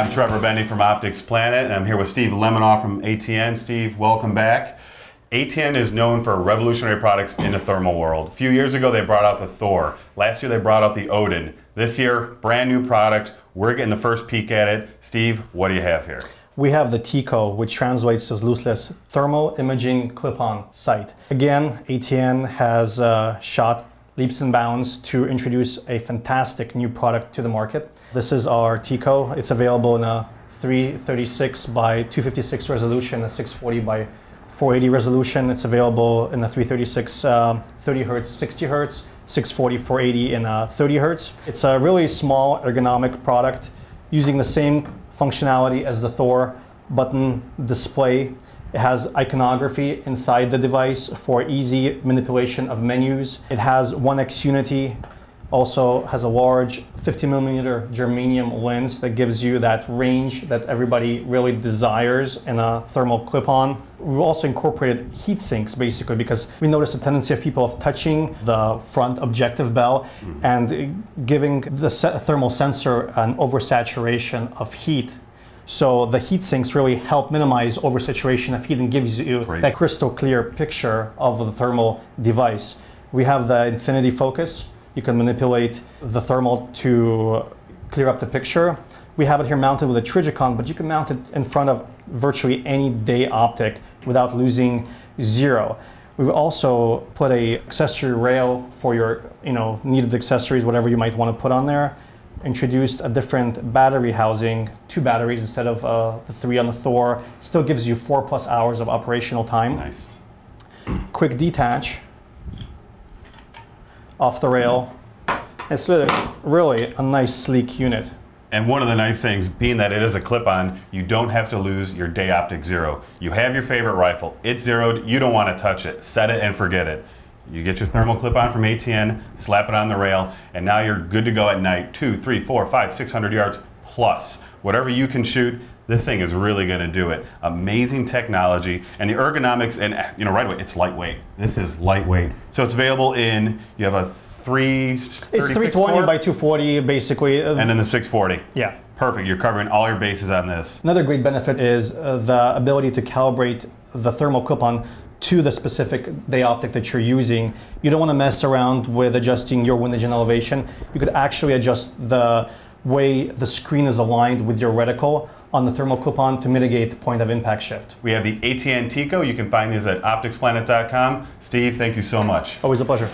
I'm Trevor Bendy from Optics Planet, and I'm here with Steve Lemanoff from ATN. Steve, welcome back. ATN is known for revolutionary products in the thermal world. A few years ago, they brought out the Thor. Last year, they brought out the Odin. This year, brand new product. We're getting the first peek at it. Steve, what do you have here? We have the TICO, which translates as loosely as Thermal Imaging Clip-On Sight. Again, ATN has uh, shot leaps and bounds to introduce a fantastic new product to the market. This is our TICO. It's available in a 336 by 256 resolution, a 640 by 480 resolution. It's available in a 336 uh, 30 hertz, 60 hertz, 640, 480 in a 30 hertz. It's a really small ergonomic product using the same functionality as the Thor button display it has iconography inside the device for easy manipulation of menus. It has 1x Unity, also has a large 50 millimeter germanium lens that gives you that range that everybody really desires in a thermal clip-on. We've also incorporated heat sinks basically because we noticed a tendency of people of touching the front objective bell mm. and giving the thermal sensor an oversaturation of heat so the heat sinks really help minimize oversaturation of heat and gives you Great. that crystal clear picture of the thermal device. We have the infinity focus. You can manipulate the thermal to clear up the picture. We have it here mounted with a Trijicon, but you can mount it in front of virtually any day optic without losing zero. We've also put a accessory rail for your you know needed accessories, whatever you might want to put on there introduced a different battery housing, two batteries instead of uh, the three on the Thor. Still gives you four plus hours of operational time. Nice. Quick detach off the rail. It's really a nice sleek unit. And one of the nice things, being that it is a clip-on, you don't have to lose your day optic zero. You have your favorite rifle, it's zeroed, you don't want to touch it. Set it and forget it. You get your thermal clip on from ATN, slap it on the rail, and now you're good to go at night. Two, three, four, five, six hundred yards plus. Whatever you can shoot, this thing is really going to do it. Amazing technology and the ergonomics, and you know, right away, it's lightweight. This is lightweight. So it's available in, you have a three. It's 320 by 240, basically. And then the 640. Yeah. Perfect. You're covering all your bases on this. Another great benefit is uh, the ability to calibrate the thermal clip-on to the specific day optic that you're using. You don't want to mess around with adjusting your windage and elevation. You could actually adjust the way the screen is aligned with your reticle on the thermal clip-on to mitigate point of impact shift. We have the ATN TICO. You can find these at opticsplanet.com. Steve, thank you so much. Always a pleasure.